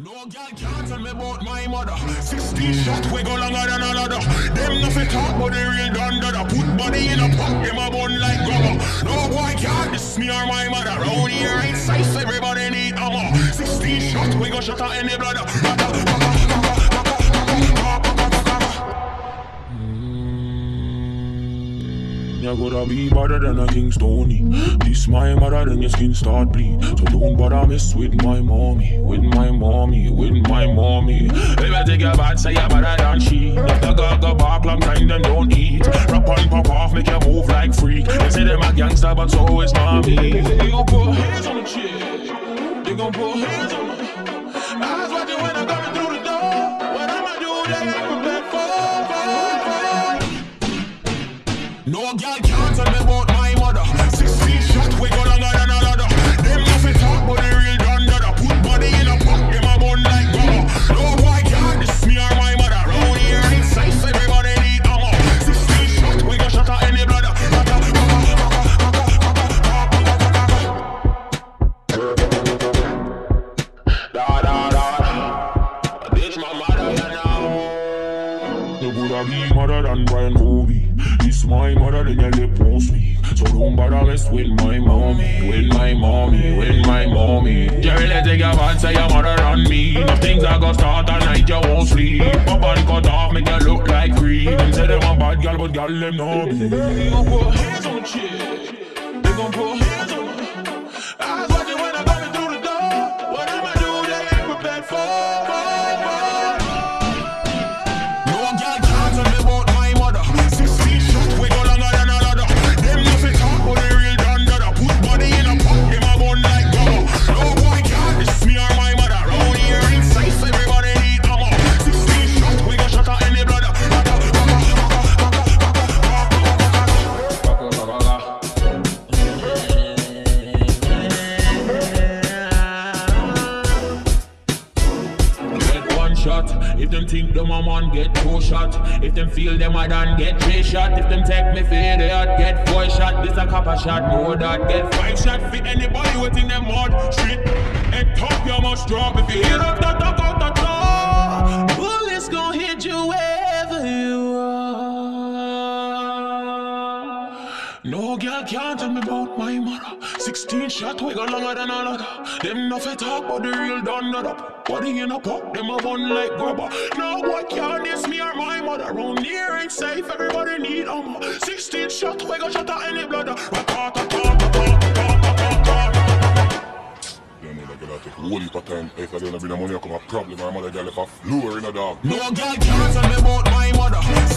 No girl can't tell me about my mother. 16 shot we go longer than a ladder. Them no fit talk but the real don dada. Put body in a pot, them a bun like grubber. No boy can't diss me or my mother. Round here ain't safe, everybody need armor. 16 shot we go shut out any bladder. You gotta be better than a King Stony. This my mother, then your skin start bleed. So don't bother mess with my mommy, with my mommy, with my mommy. If I take a bad, say you're better than she. If the girl go back long time, don't eat. Rap on, pop off, make you move like freak. They say them a gangster, but so is mommy. They gon' put hands on the chick. They gon' put hands on the. No girl can't tell me about my mother. 16 shot, we go longer than a ladder. Them nothing talk, but the real don dada. Put body in a pot, them a bun like rubber. No boy can't diss me or my mother. Round here safe, everybody need armor. 16 shot, we go shut out any bladder. Mother than Brian Movie. This my mother, then your lip won't speak. So don't bother mess with my mommy, with my mommy, with my mommy. Jerry, let's take a bad say your mother on me. Nothing's a go start all night, you won't sleep. Pop and cut off, make you look like creep. Them say them a bad girl, but girl them know me. They gon' put hands on the chick. They gon' put hands on shot. If them think them a man, get two shot. If them feel them a done, get three shot. If them take me for heart, get four shot. This a copper shot, more that. Get five shot for anybody within them mud street. And top you must drop if you hear up that talk out the door. Bullets gon' hit you wherever you are. No girl can't tell me about my mother. 16 shot, we go longer than a ladder. Them nothing talk, but the real done that up. Body in a pot, them a bun like grubber. No boy can't diss me or my mother. Round here ain't safe, everybody need armor. 16 shot, we go shut out any blood. Them mother girl take whole heap of time. If I don't bring the money, come a problem. My mother girl if a floor in a dog. No girl can't tell me about my mother. 16